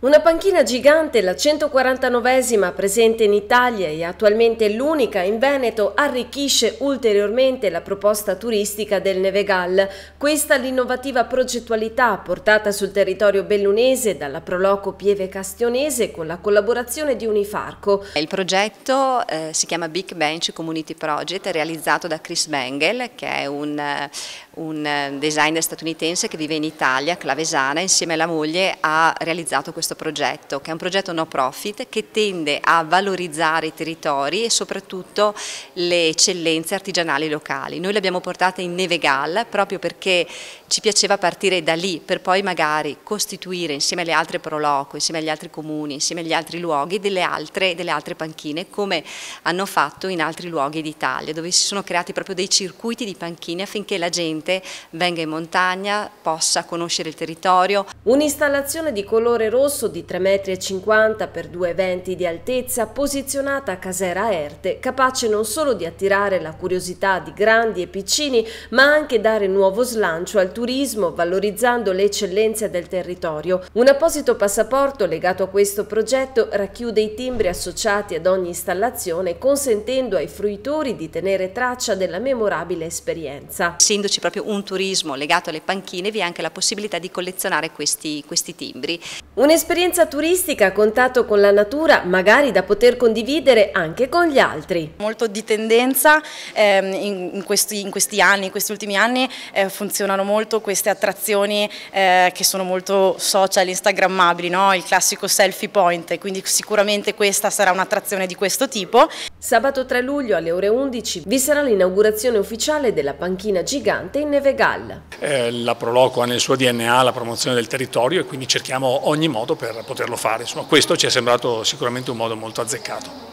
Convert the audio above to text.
Una panchina gigante, la 149esima presente in Italia e attualmente l'unica in Veneto, arricchisce ulteriormente la proposta turistica del Nevegal. Questa l'innovativa progettualità portata sul territorio bellunese dalla Proloco Pieve Castionese con la collaborazione di Unifarco. Il progetto eh, si chiama Big Bench Community Project, realizzato da Chris Bengel, che è un, un designer statunitense che vive in Italia, clavesana, insieme alla moglie ha realizzato questo questo progetto, che è un progetto no profit che tende a valorizzare i territori e soprattutto le eccellenze artigianali locali. Noi le abbiamo portate in Nevegal proprio perché ci piaceva partire da lì per poi magari costituire insieme alle altre proloco, insieme agli altri comuni, insieme agli altri luoghi delle altre, delle altre panchine come hanno fatto in altri luoghi d'Italia dove si sono creati proprio dei circuiti di panchine affinché la gente venga in montagna, possa conoscere il territorio. Un'installazione di colore rosso rosso di 3,50 m per 2,20 m di altezza, posizionata a Casera Erte, capace non solo di attirare la curiosità di grandi e piccini, ma anche dare nuovo slancio al turismo, valorizzando le eccellenze del territorio. Un apposito passaporto legato a questo progetto racchiude i timbri associati ad ogni installazione, consentendo ai fruitori di tenere traccia della memorabile esperienza. Essendoci proprio un turismo legato alle panchine, vi è anche la possibilità di collezionare questi, questi timbri. Un'esperienza Un'esperienza turistica a contatto con la natura, magari da poter condividere anche con gli altri. Molto di tendenza, eh, in, in, questi, in, questi, anni, in questi ultimi anni eh, funzionano molto queste attrazioni eh, che sono molto social, instagrammabili, no? il classico selfie point, quindi sicuramente questa sarà un'attrazione di questo tipo. Sabato 3 luglio alle ore 11 vi sarà l'inaugurazione ufficiale della panchina gigante in Nevegal. Eh, la Proloco ha nel suo DNA la promozione del territorio e quindi cerchiamo ogni modo per poterlo fare. Insomma, questo ci è sembrato sicuramente un modo molto azzeccato.